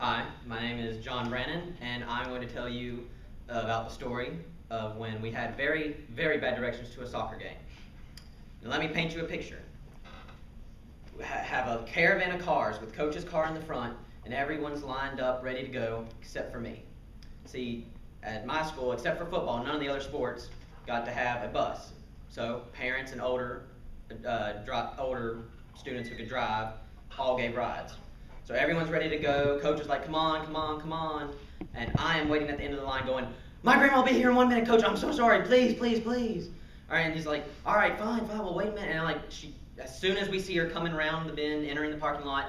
Hi, my name is John Brannon, and I'm going to tell you about the story of when we had very, very bad directions to a soccer game. Now, let me paint you a picture. We ha- have a caravan of cars with coach's car in the front, and everyone's lined up ready to go except for me. See, at my school, except for football, none of the other sports got to have a bus. So parents and older, uh, older students who could drive all gave rides. So everyone's ready to go. Coach is like, come on, come on, come on. And I am waiting at the end of the line going, my grandma will be here in one minute, coach. I'm so sorry. Please, please, please. All right, and he's like, all right, fine, fine. Well, wait a minute. And I'm like, she, as soon as we see her coming around the bend, entering the parking lot,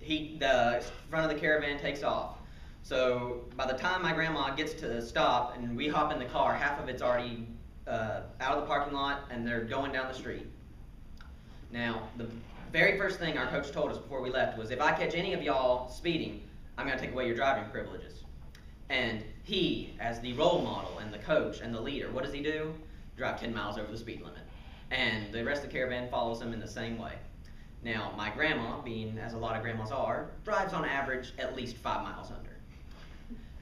he, the front of the caravan takes off. So by the time my grandma gets to the stop and we hop in the car, half of it's already uh, out of the parking lot and they're going down the street. Now, the very first thing our coach told us before we left was if I catch any of y'all speeding, I'm going to take away your driving privileges. And he, as the role model and the coach and the leader, what does he do? Drive 10 miles over the speed limit. And the rest of the caravan follows him in the same way. Now, my grandma, being as a lot of grandmas are, drives on average at least five miles under.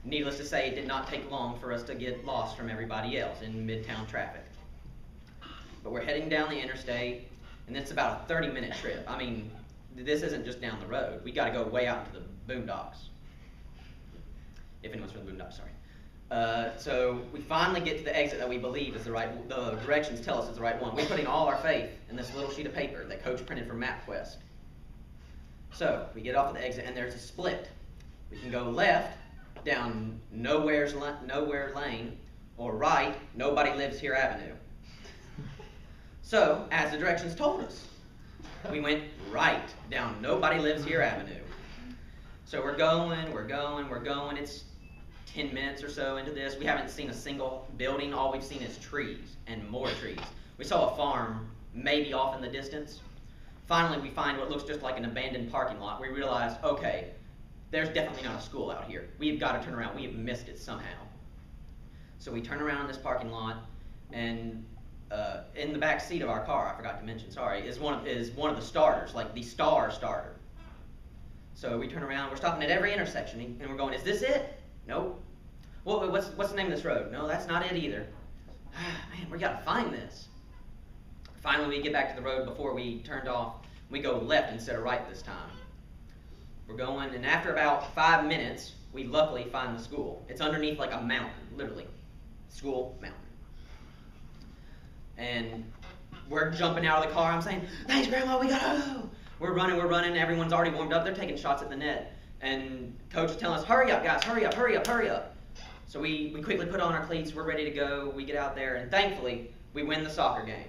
Needless to say, it did not take long for us to get lost from everybody else in midtown traffic. But we're heading down the interstate, and it's about a 30 minute trip. I mean, this isn't just down the road. We got to go way out into the boondocks. If anyone's from the boondocks, sorry. Uh, so we finally get to the exit that we believe is the right, the directions tell us is the right one. We're putting all our faith in this little sheet of paper that Coach printed for MapQuest. So we get off of the exit, and there's a split. We can go left down Nowhere's Nowhere Lane, or right, Nobody Lives Here Avenue. So, as the directions told us, we went right down Nobody Lives Here Avenue. So we're going, we're going, we're going. It's 10 minutes or so into this. We haven't seen a single building. All we've seen is trees and more trees. We saw a farm maybe off in the distance. Finally, we find what looks just like an abandoned parking lot. We realize, okay, there's definitely not a school out here. We've got to turn around. We have missed it somehow. So we turn around in this parking lot, and in the back seat of our car, I forgot to mention, sorry, is one of, is one of the starters, like the star starter. So we turn around, we're stopping at every intersection, and we're going, is this it? Nope. Well, what's, what's the name of this road? No, that's not it either. Ah, man, we got to find this. Finally, we get back to the road before we turned off. We go left instead of right this time. We're going, and after about five minutes, we luckily find the school. It's underneath like a mountain, literally. School, mountain. And we're jumping out of the car. I'm saying, thanks, Grandma, we gotta go. We're running, we're running. Everyone's already warmed up. They're taking shots at the net. And coach is telling us, hurry up, guys, hurry up, hurry up, hurry up. So we, we quickly put on our cleats. We're ready to go. We get out there, and thankfully, we win the soccer game.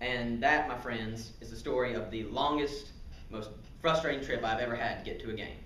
And that, my friends, is the story of the longest, most frustrating trip I've ever had to get to a game.